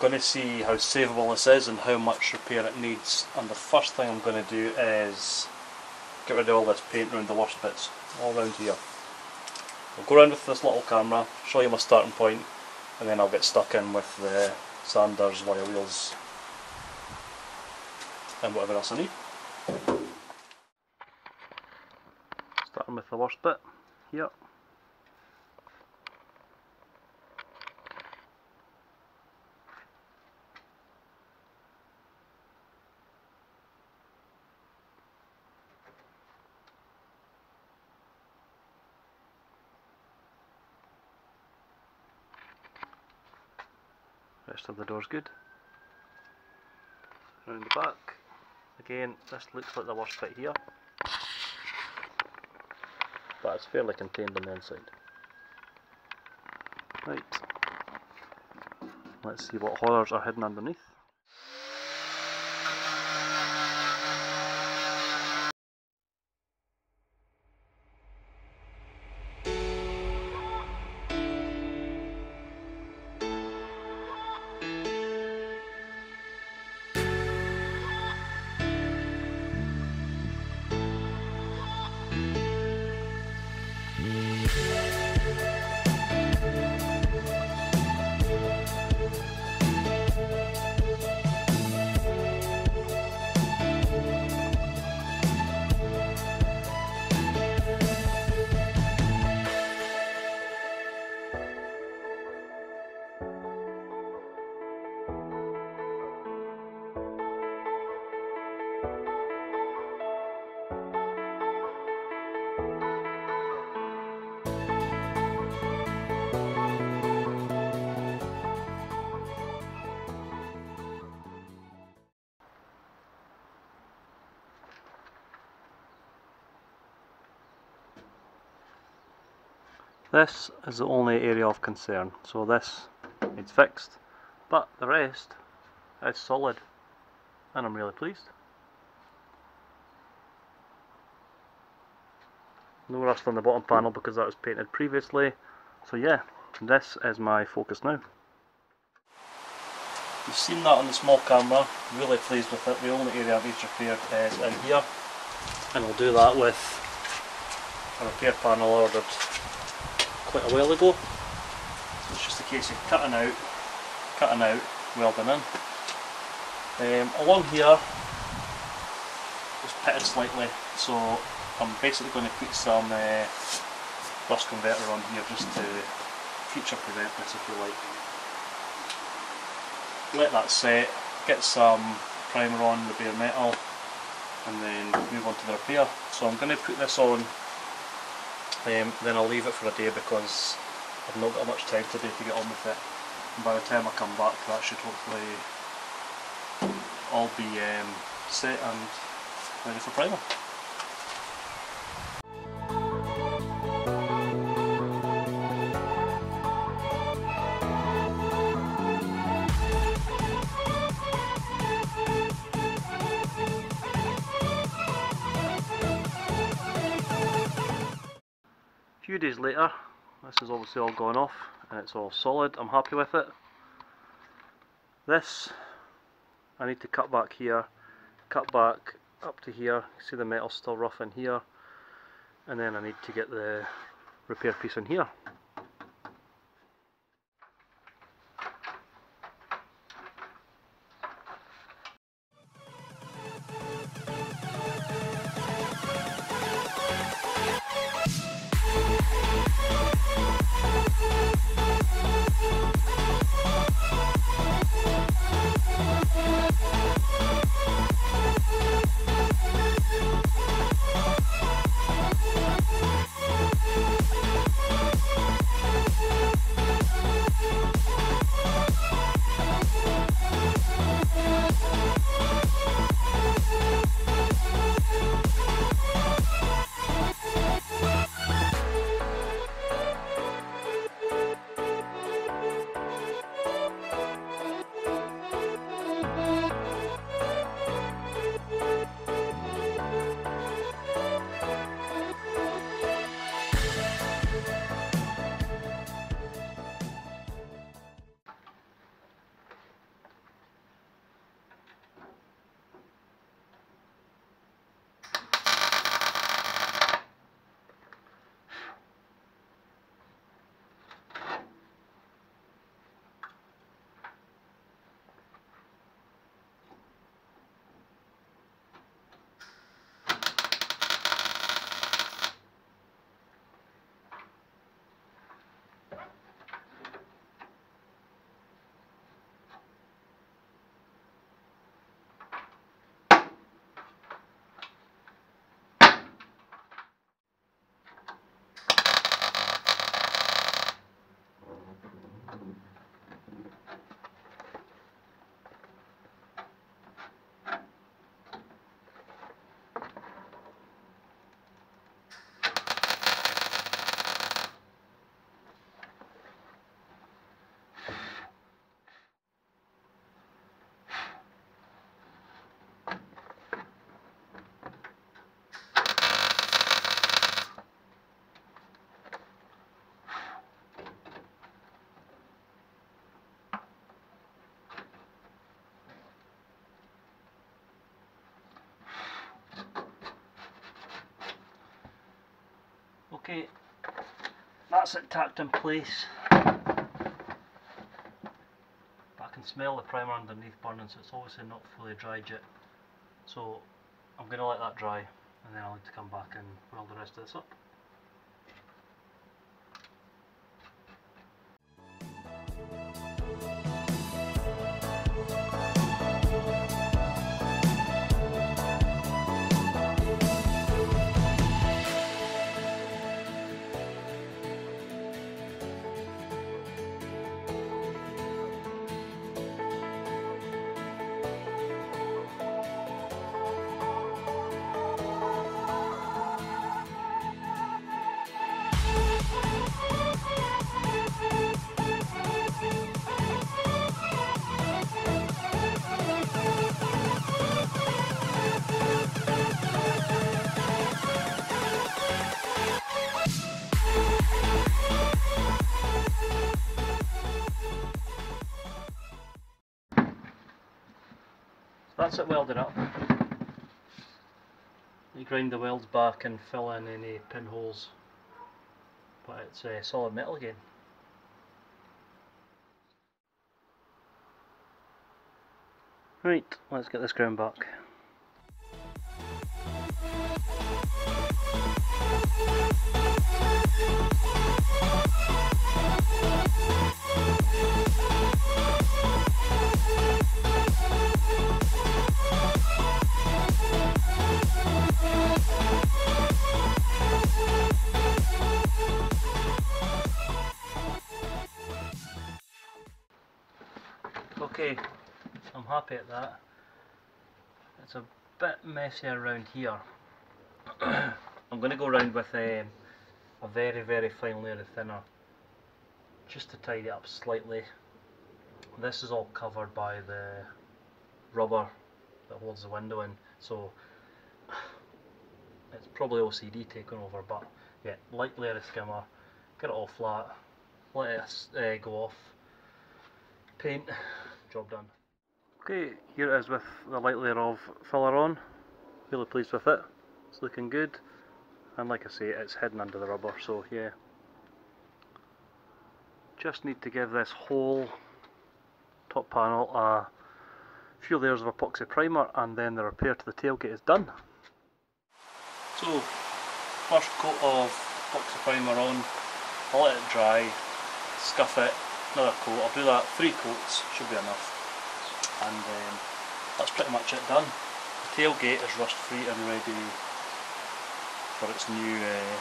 going to see how savable this is and how much repair it needs and the first thing I'm going to do is get rid of all this paint around the worst bits, all around here. I'll go around with this little camera, show you my starting point and then I'll get stuck in with the sanders, wire wheels and whatever else I need. Starting with the worst bit here. Rest of the door's good. Around the back. Again, this looks like the worst bit here. But it's fairly contained on the inside. Right. Let's see what horrors are hidden underneath. This is the only area of concern, so this needs fixed, but the rest is solid and I'm really pleased. No rust on the bottom panel because that was painted previously, so yeah, this is my focus now. You've seen that on the small camera, really pleased with it. The only area I've needs repaired is in here, and I'll do that with a repair panel ordered quite a while ago. So it's just a case of cutting out, cutting out, welding in. Um, along here it's pitted slightly, so I'm basically going to put some uh, rust converter on here just to future prevent this if you like. Let that set, get some primer on the bare metal and then move on to the repair. So I'm going to put this on um, then I'll leave it for a day because I've not got much time today to get on with it. And by the time I come back that should hopefully all be um, set and ready for primer. Days later, this is obviously all gone off and it's all solid, I'm happy with it. This, I need to cut back here, cut back up to here, see the metal still rough in here, and then I need to get the repair piece in here. That's it tacked in place. But I can smell the primer underneath burning so it's obviously not fully dried yet. So I'm going to let that dry and then I'll need to come back and weld the rest of this up. That's it welded up. You grind the welds back and fill in any pinholes, but it's uh, solid metal again. Right, let's get this ground back. Happy at that. It's a bit messy around here. I'm going to go around with um, a very very fine layer of filler just to tidy it up slightly. This is all covered by the rubber that holds the window in so it's probably OCD taking over but yeah, light layer of skimmer, get it all flat, let it uh, go off, paint, job done. Okay, here it is with the light layer of filler on. Really pleased with it. It's looking good. And like I say, it's hidden under the rubber, so yeah. Just need to give this whole top panel a few layers of epoxy primer and then the repair to the tailgate is done. So, first coat of epoxy primer on, I'll let it dry, scuff it, another coat, I'll do that three coats, should be enough and um, that's pretty much it done. The tailgate is rust free and ready for its new uh,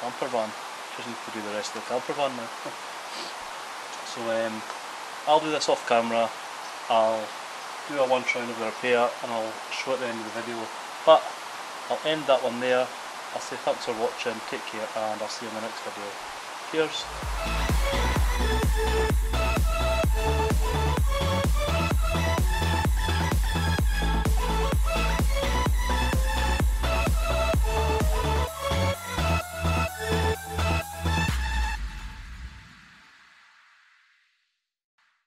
camper van. Just need to do the rest of the camper van now. so um, I'll do this off camera, I'll do a once round of the repair and I'll show at the end of the video. But I'll end that one there. I'll say thanks for watching, take care and I'll see you in the next video. Cheers!